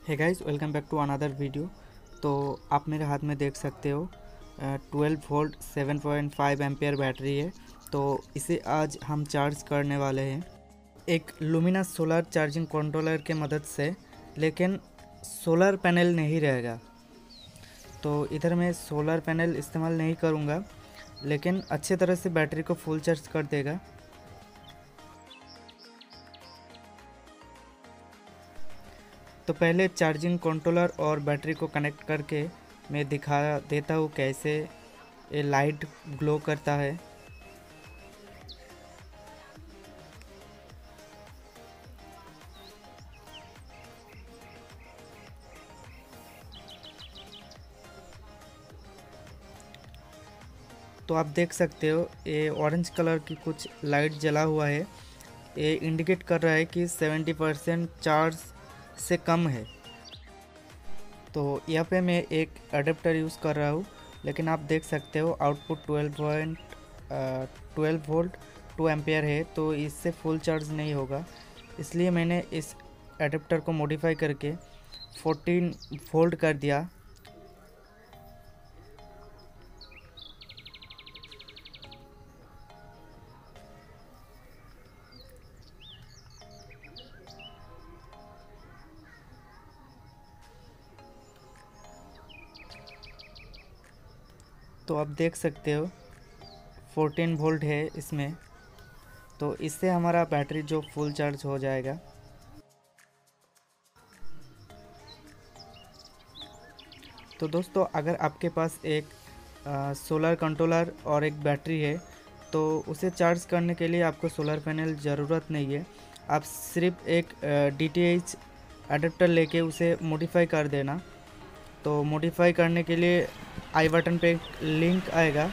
है guys welcome back to another video तो आप मेरे हाथ में देख सकते हो twelve volt seven point five ampere battery है। तो इसे आज हम चार्ज करने वाले हैं। एक लुमिना सोलर चार्जिंग कंट्रोलर के मदद से, लेकिन सोलर पैनल नहीं रहेगा। तो इधर मैं सोलर पैनल इस्तेमाल नहीं करूँगा, लेकिन अच्छे तरह से बैटरी को फुल चार्ज कर देगा। तो पहले चार्जिंग कंट्रोलर और बैटरी को कनेक्ट करके मैं दिखा देता हूँ कैसे ये लाइट ग्लो करता है। तो आप देख सकते हो, ये ऑरेंज कलर की कुछ लाइट जला हुआ है। ये इंडिकेट कर रहा है कि 70 परसेंट चार्ज से कम है। तो यहाँ पे मैं एक अडेप्टर यूज़ कर रहा हूँ, लेकिन आप देख सकते हो output 12 point twelve volt two ampere है तो इससे फुल चार्ज नहीं होगा। इसलिए मैंने इस अडेप्टर को मॉडिफाई करके 14 वोल्ट कर दिया। तो आप देख सकते हो 14 वोल्ट है इसमें। तो इससे हमारा बैटरी जो फुल चार्ज हो जाएगा। तो दोस्तों अगर आपके पास एक आ, सोलर कंट्रोलर और एक बैटरी है तो उसे चार्ज करने के लिए आपको सोलर पैनल ज़रूरत नहीं है। आप सिर्फ़ एक डी टी एच लेके उसे मॉडिफाई कर देना। तो मॉडिफाई करने के लिए आई बटन पे लिंक आएगा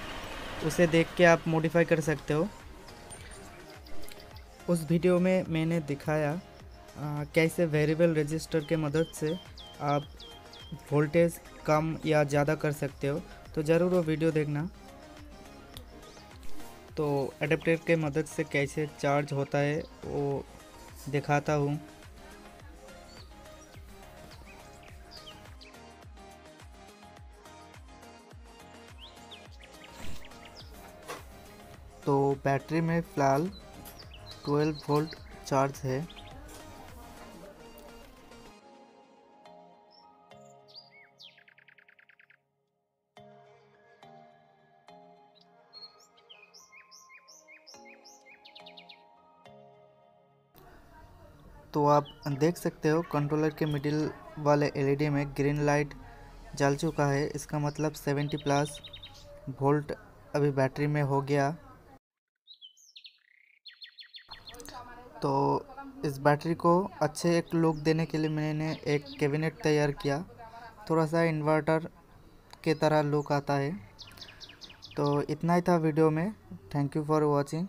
उसे देख के आप मॉडिफाई कर सकते हो। उस वीडियो में मैंने दिखाया आ, कैसे वेरिएबल रजिस्टर के मदद से आप वोल्टेज कम या ज़्यादा कर सकते हो। तो ज़रूर वो वीडियो देखना। तो एडेप्टर के मदद से कैसे चार्ज होता है वो दिखाता हूँ। तो बैटरी में फ़िलहाल 12 वोल्ट चार्ज है। तो आप देख सकते हो कंट्रोलर के मिडिल वाले एलईडी में ग्रीन लाइट जल चुका है। इसका मतलब 70 प्लस वोल्ट अभी बैटरी में हो गया। तो इस बैटरी को अच्छे एक लुक देने के लिए मैंने एक कैबिनेट तैयार किया। थोड़ा सा इन्वर्टर के तरह लुक आता है। तो इतना ही था वीडियो में। Thank you for watching